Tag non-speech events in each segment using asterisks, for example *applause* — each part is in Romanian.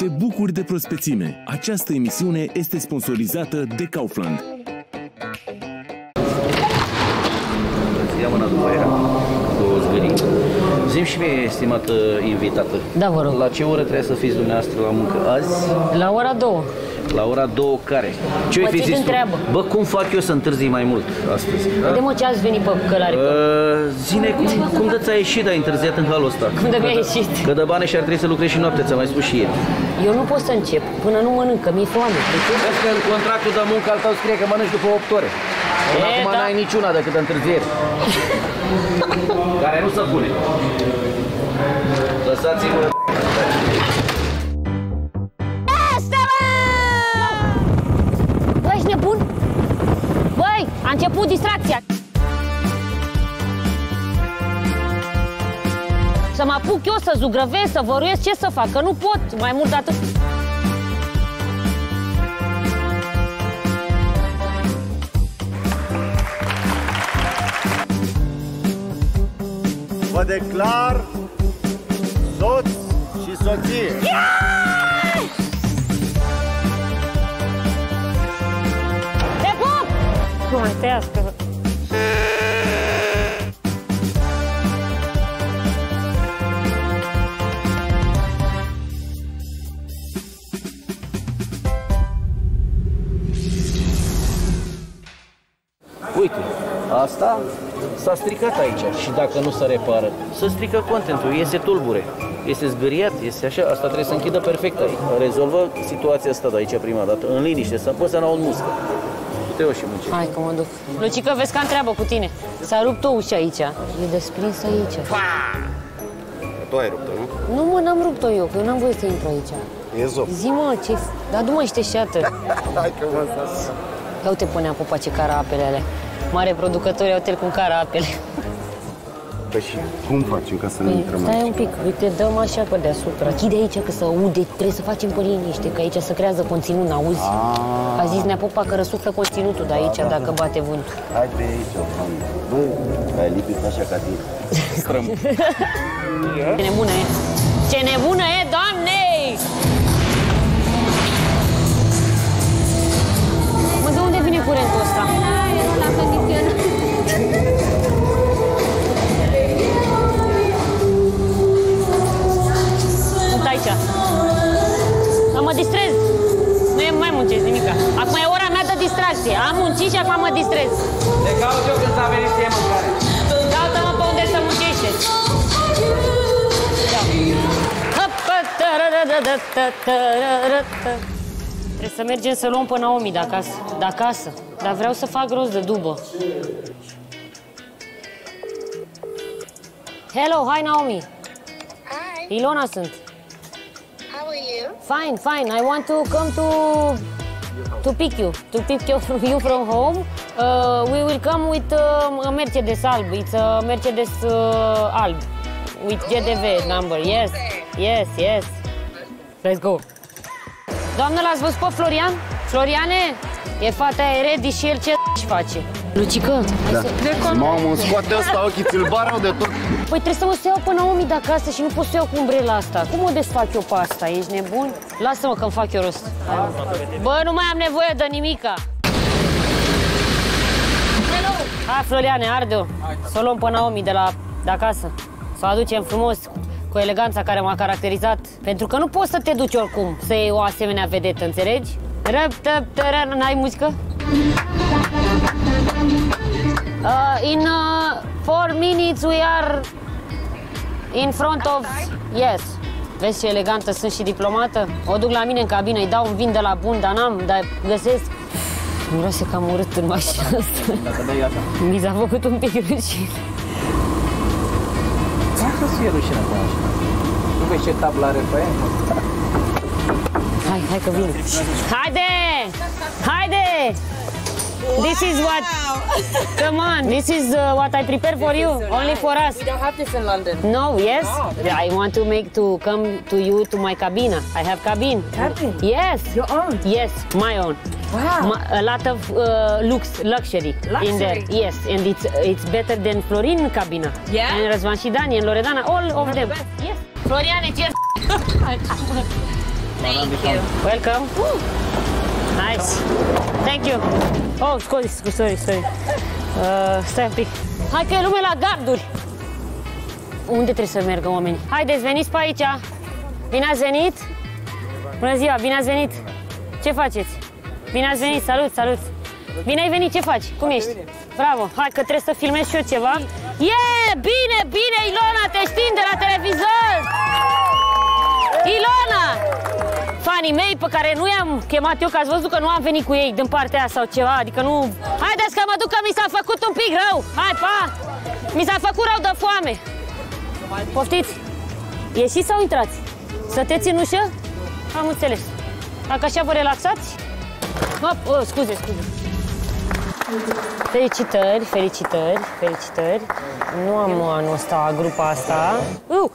Te bucuri de prospețime. Această emisiune este sponsorizată de Kaufland. Ia mâna după ea, cu zgârii. Zim și mie, estimată invitată. Da, vă rog. La ce oră trebuie să fiți dumneavoastră la muncă azi? La ora 2 la ora 2 care. Ce ai fi zis întreabă. tu? Bă, cum fac eu să întârzii mai mult astăzi? Păi de mă ce ați venit pe călare? Uh, zine, cum, cum de ți-a ieșit, ai întârziat în halul ăsta? Cum de mi-a ieșit? Că de bani și ar trebui să lucrezi și noaptea, ți-a mai spus și el. Eu nu pot să încep până nu mănânc, că mi-e foame. Vezi că în contractul de muncă al tău scrie că mănânci după 8 ore. Până e, acum da. n-ai niciuna decât întârzieri. *laughs* Care nu se pune. Lăsați-mă... A început distracția. Să mă apuc eu să zugrăvesc, să văruiesc, ce să fac? Că nu pot mai mult de atât. Vă declar soț și soție! Yeah! scumetească. Uite, asta s-a stricat aici și dacă nu se repară, se strică contentul, iese tulbure, este zgâriat, este așa, asta trebuie să închidă perfect aici. Rezolvă situația asta de aici prima dată, în liniște, să poți să n-au muscă eu și muncesc. Hai că mă duc. Lucică, vezi că am treabă cu tine. S-a rupt o ușă aici. E desprinsă aici. Pa! Tu ai rupt-o, nu? Nu, mă, n-am rupt-o eu, că eu n-am voie să intru aici. E zop. Zi, mă, ce... Dar du-mă și te *laughs* Hai că mă. Ia uite pune apă pe ce cara apele alea. Mare producător, ia uite-l cum cara apele. Păi și cum facem ca să nu intrăm stai aici? un pic, uite, dăm așa pe deasupra. Chide aici că să aude, trebuie să facem pe liniște, că aici se creează conținut, n-auzi? Ah. A zis Neapopa că răsuflă conținutul de da, aici da, da. dacă bate vântul. Hai pe aici, o fană. Bă, ai lipit așa ca tine. Strâm. *laughs* Ce nebună e! Ce nebună e, doamnei! Mă, de unde vine curentul ăsta? muncit și acum mă distrez. Te caut eu când s-a venit să mâncare. Caută-mă pe unde să muncește. Da. Trebuie să mergem să luăm pe Naomi de acasă. De acasă. Dar vreau să fac rost de dubă. Hello, hi Naomi. Hi. Ilona sunt. How are you? Fine, fine. I want to come to to pick you, to pick you, *laughs* you from home. Uh, we will come with um, a Mercedes alb. It's a Mercedes uh, alb with GDV number. Yes, yes, yes. Let's go. Doamnă, l-ați văzut pe Florian? Floriane, e fata e ready și el ce și face? Lucică, hai Da. să... Mamă, scoate asta ochii, ți-l barau de tot. Păi trebuie să mă să iau până Omi de acasă și nu pot să iau cu umbrela asta. Cum o desfac eu pe asta? Ești nebun? Lasă-mă că-mi fac eu rost. Hai, mă. Bă, nu mai am nevoie de nimica. Hai, Floriane, arde-o. Să o luăm pe Naomi de la de acasă. Să o aducem frumos, cu eleganța care m-a caracterizat. Pentru că nu poți să te duci oricum să iei o asemenea vedetă, înțelegi? Răp, tăp, tără, n-ai muzică? Uh, in uh, four minutes we are in front of... Yes. Vezi ce elegantă sunt și diplomată? O duc la mine în cabină, îi dau un vin de la bun, dar n-am, dar găsesc... Miroase cam urât în mașina asta. Dacă dai asta. Mi s-a făcut un pic rușine. Cum să fie rușine cu mașina? Nu vezi ce tabla are pe ea? Hai, hai că vine. Haide! Haide! This is what... *laughs* Come on, this is uh, what I prepare for you, only for us. We don't have this in London. No, yes. I want to make to come to you to my cabina. I have cabin. Cabin? Yes. Your own? Yes, my own. Wow. Ma- a lot of uh, lux, luxury, in there. Yes, and it's it's better than Florin cabina. Yeah? And Răzvan și Dani, and Loredana, all of them. best. Yes. Floriane, ce *laughs* Thank you. Welcome. Nice. Thank you. Oh, scuze, scuze, sorry, sorry. Uh, stai un pic. Hai că e lume la garduri. Unde trebuie să meargă oamenii? Haideți, veniți pe aici. Bine ați venit. Bună ziua, bine ați venit. Ce faceți? Bine ați venit, salut, salut. Bine ai venit, ce faci? Cum ești? Bravo, hai că trebuie să filmez și eu ceva. Yeah, bine, bine, Ilona, te știm de la televizor. Ilona! Fanii mei pe care nu i-am chemat eu, că ați văzut că nu am venit cu ei din partea aia sau ceva, adică nu... Haideți că mă duc că mi s-a făcut un pic rău! Hai, pa! Mi s-a făcut rău de foame! Poftiți! Ieșiți sau intrați? Stăteți în ușă? Am înțeles. Dacă așa vă relaxați? Hop, oh, scuze, scuze. Felicitări, felicitări, felicitări. Nu am anul ăsta, grupa asta. Uh!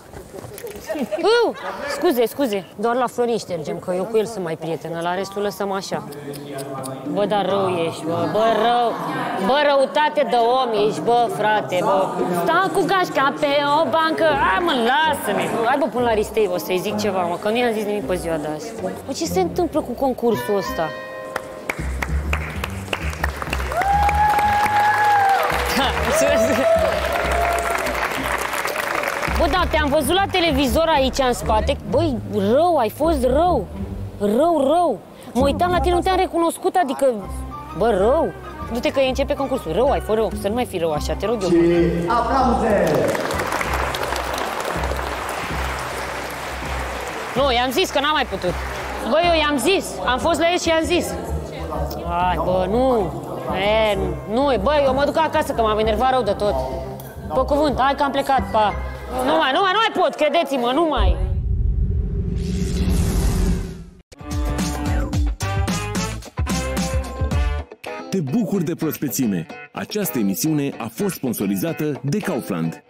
*laughs* Uh! Scuze, scuze, doar la Florin ștergem, că eu cu el sunt mai prietenă, la restul lăsăm așa. Bă, dar rău ești, bă, bă, rău, bă, răutate de om ești, bă, frate, bă. Stau cu gașca pe o bancă, hai mă, lasă-mi. Hai bă, până la Ristei, o să-i zic ceva, mă, că nu i-am zis nimic pe ziua de azi. Bă, ce se întâmplă cu concursul ăsta? Da, mulțumesc. Bă, da, te-am văzut la televizor aici în spate. Băi, rău, ai fost rău. Rău, rău. Mă uitam la tine, nu te-am recunoscut, adică... Bă, rău. Du-te că începe concursul. Rău, ai fost rău. Să nu mai fi rău așa, te rog eu. Aplauze! Nu, i-am zis că n-am mai putut. Bă, eu i-am zis. Am fost la el și i-am zis. Hai, bă, nu. E, nu, e, bă, eu mă duc acasă că m-am enervat rău de tot. Pe cuvânt, hai că am plecat, pa. Nu mai, nu mai, nu mai pot, credeți-mă, nu mai. Te bucuri de prospețime. Această emisiune a fost sponsorizată de Kaufland.